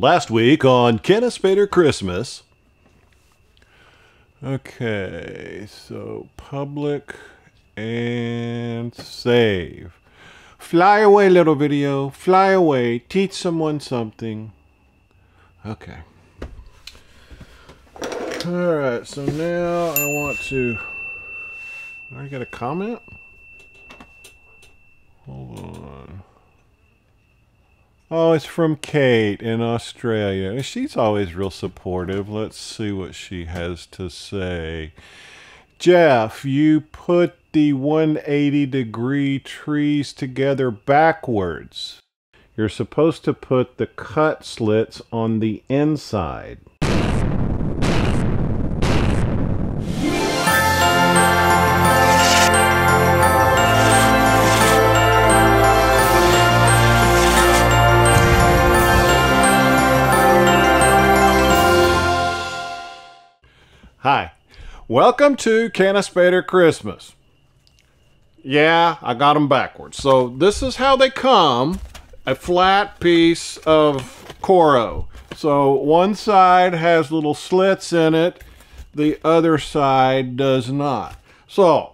Last week on Canispater Christmas. Okay, so public and save. Fly away, little video. Fly away. Teach someone something. Okay. Alright, so now I want to. I already got a comment? Hold on. Oh, it's from Kate in Australia. She's always real supportive. Let's see what she has to say. Jeff, you put the 180 degree trees together backwards. You're supposed to put the cut slits on the inside. Welcome to Canispater Christmas. Yeah, I got them backwards. So this is how they come, a flat piece of Coro. So one side has little slits in it, the other side does not. So,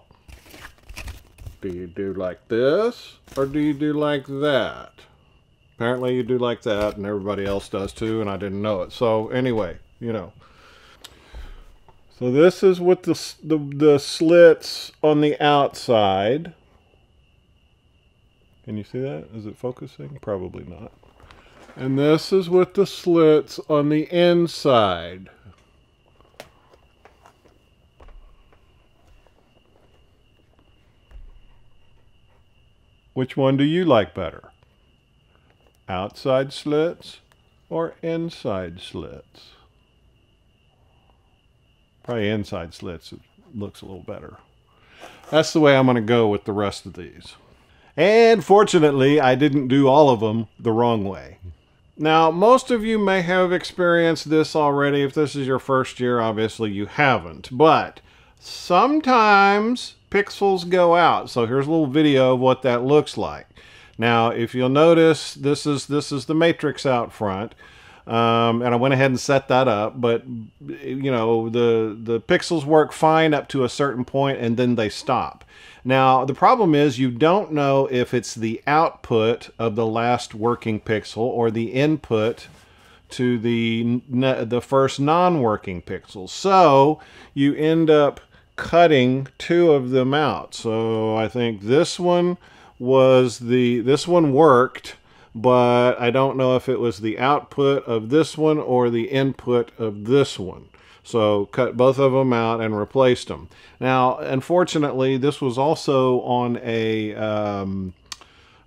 do you do like this or do you do like that? Apparently you do like that and everybody else does too and I didn't know it. So anyway, you know. So this is with the, the, the slits on the outside. Can you see that? Is it focusing? Probably not. And this is with the slits on the inside. Which one do you like better? Outside slits or inside slits? Probably inside slits it looks a little better. That's the way I'm going to go with the rest of these. And fortunately, I didn't do all of them the wrong way. Now, most of you may have experienced this already. If this is your first year, obviously you haven't. But sometimes pixels go out. So here's a little video of what that looks like. Now, if you'll notice, this is this is the matrix out front. Um, and I went ahead and set that up, but you know the the pixels work fine up to a certain point, and then they stop. Now the problem is you don't know if it's the output of the last working pixel or the input to the the first non-working pixel. So you end up cutting two of them out. So I think this one was the this one worked but I don't know if it was the output of this one or the input of this one. So cut both of them out and replaced them. Now, unfortunately, this was also on a um,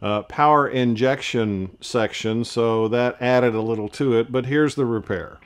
uh, power injection section, so that added a little to it, but here's the repair.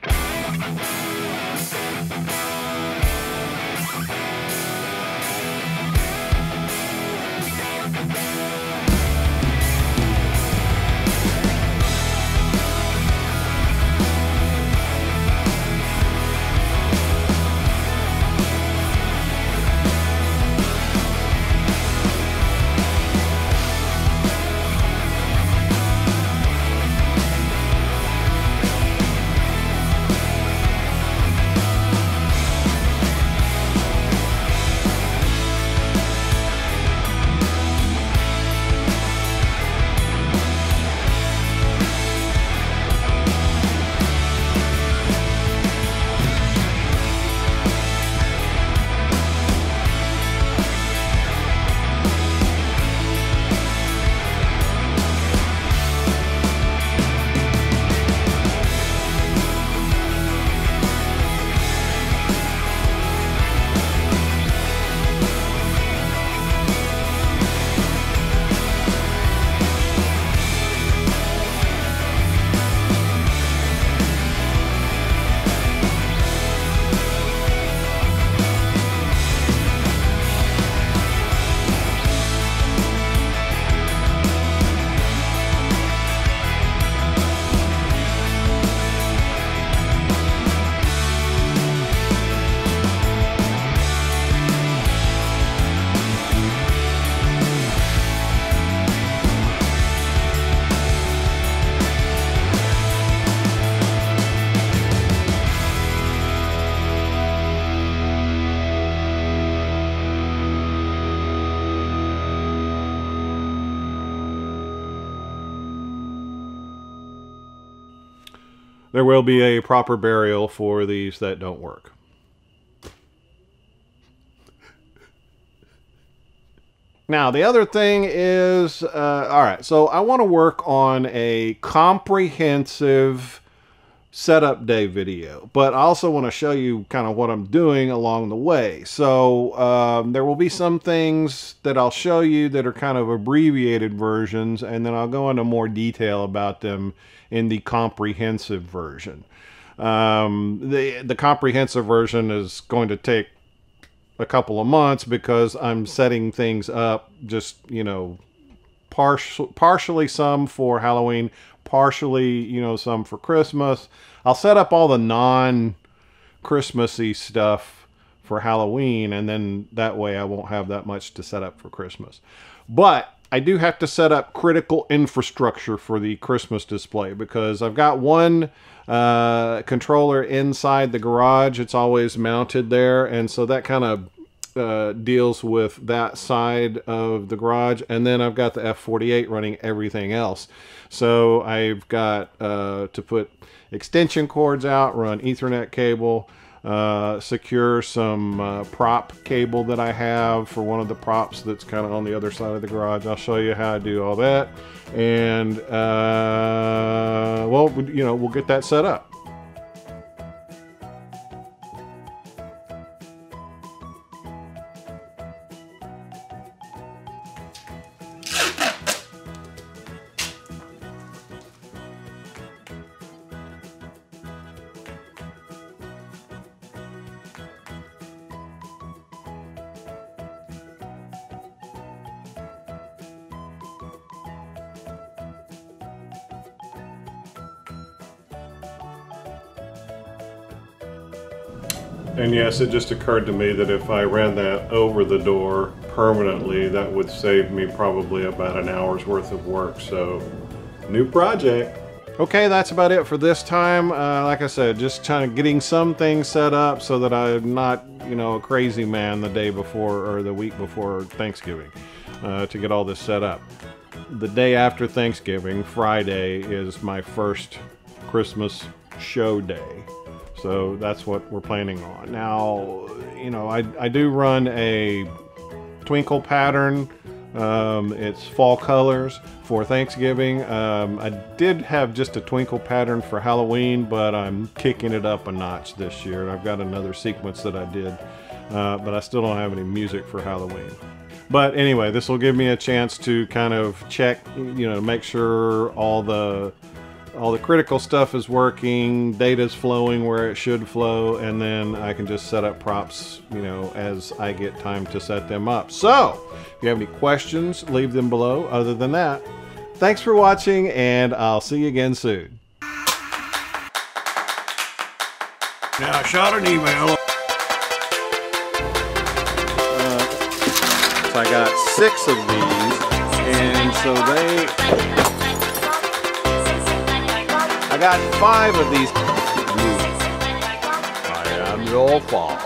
There will be a proper burial for these that don't work. Now, the other thing is, uh, all right, so I want to work on a comprehensive setup day video, but I also want to show you kind of what I'm doing along the way. So um, there will be some things that I'll show you that are kind of abbreviated versions, and then I'll go into more detail about them in the comprehensive version. Um, the, the comprehensive version is going to take a couple of months because I'm setting things up just, you know, partial, partially some for Halloween, partially, you know, some for Christmas. I'll set up all the non Christmassy stuff for Halloween, and then that way I won't have that much to set up for Christmas. But I do have to set up critical infrastructure for the Christmas display because I've got one uh, controller inside the garage. It's always mounted there, and so that kind of uh, deals with that side of the garage. And then I've got the F48 running everything else. So I've got uh, to put extension cords out, run Ethernet cable, uh, secure some uh, prop cable that I have for one of the props that's kind of on the other side of the garage. I'll show you how I do all that. And, uh, well, you know, we'll get that set up. And yes, it just occurred to me that if I ran that over the door permanently, that would save me probably about an hour's worth of work. So, new project. Okay, that's about it for this time. Uh, like I said, just kind of getting some things set up so that I'm not, you know, a crazy man the day before or the week before Thanksgiving uh, to get all this set up. The day after Thanksgiving, Friday, is my first Christmas show day. So that's what we're planning on. Now, you know, I, I do run a twinkle pattern. Um, it's fall colors for Thanksgiving. Um, I did have just a twinkle pattern for Halloween, but I'm kicking it up a notch this year. And I've got another sequence that I did, uh, but I still don't have any music for Halloween. But anyway, this will give me a chance to kind of check, you know, make sure all the all the critical stuff is working, data's flowing where it should flow, and then I can just set up props, you know, as I get time to set them up. So, if you have any questions, leave them below. Other than that, thanks for watching, and I'll see you again soon. Now, I shot an email. Uh, so I got six of these, and so they I got five of these. I am your father.